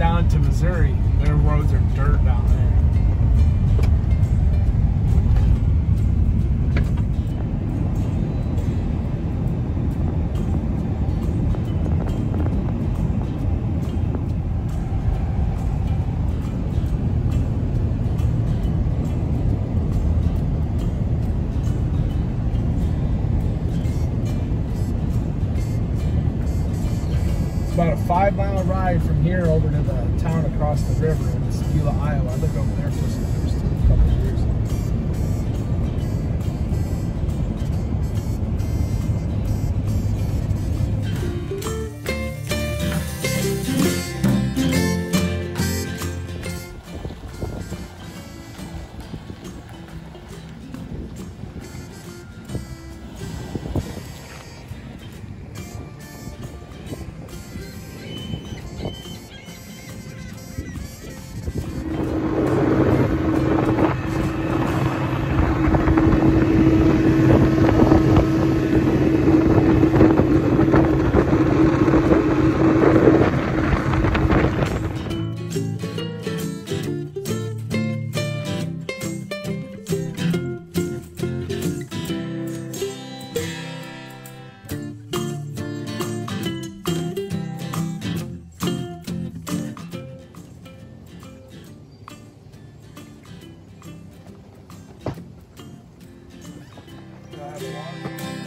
down to Missouri, their roads are dirt down there. Five mile ride from here over to the town across the river in Sabula, Iowa. I lived over there for some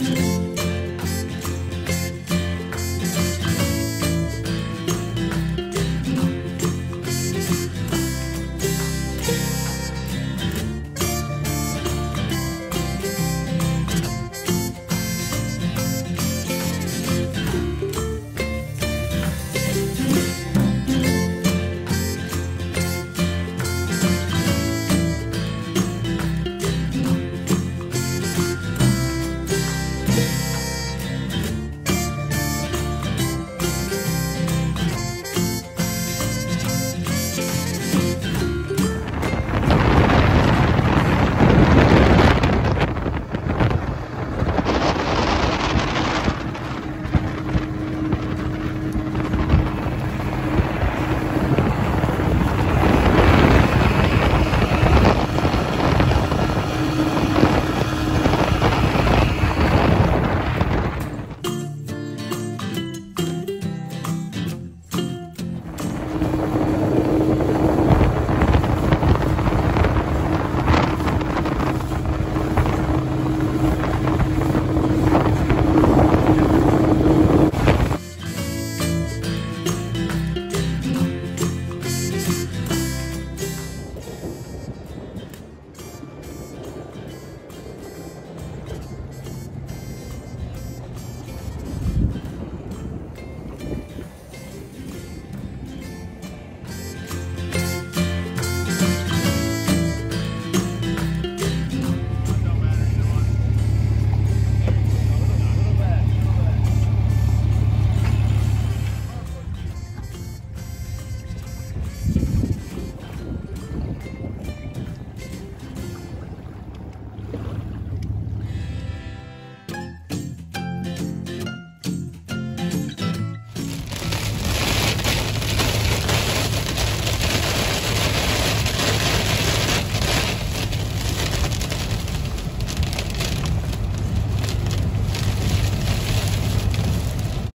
It on?